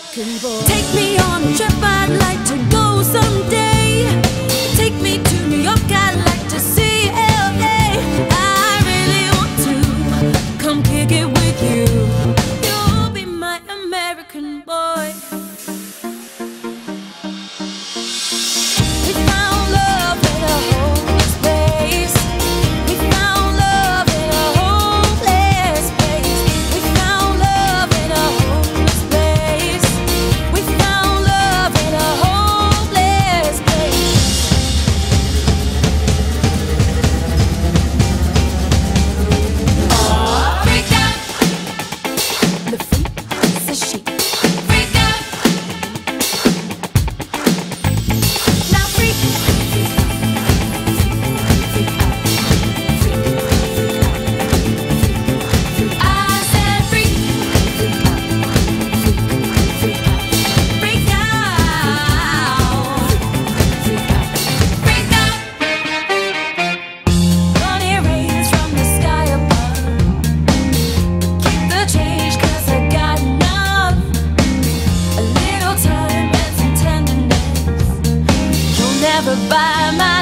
working boy. Take me on a trip, I'd like to go someday. Take me to New York, I'd like to see LA. I really want to come kick it with you. by my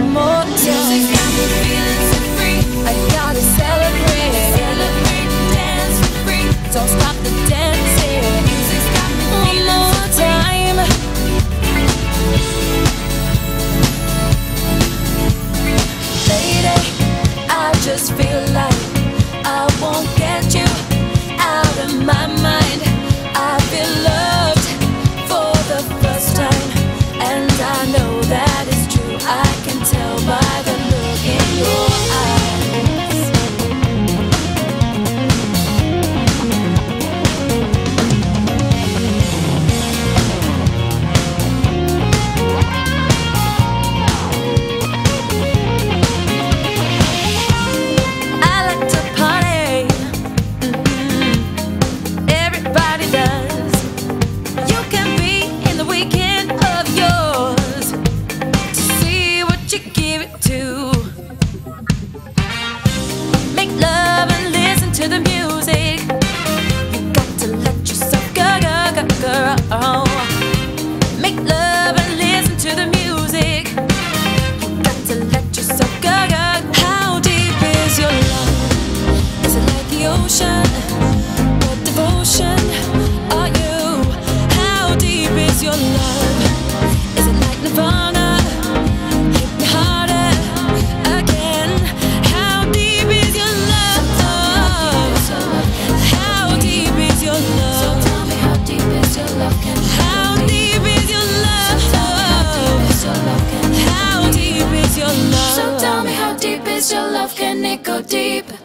more time. How deep is your love? How deep is your love? How deep is your love? How deep is your love? How deep is your love? Tell me how deep is your love? Can it go deep?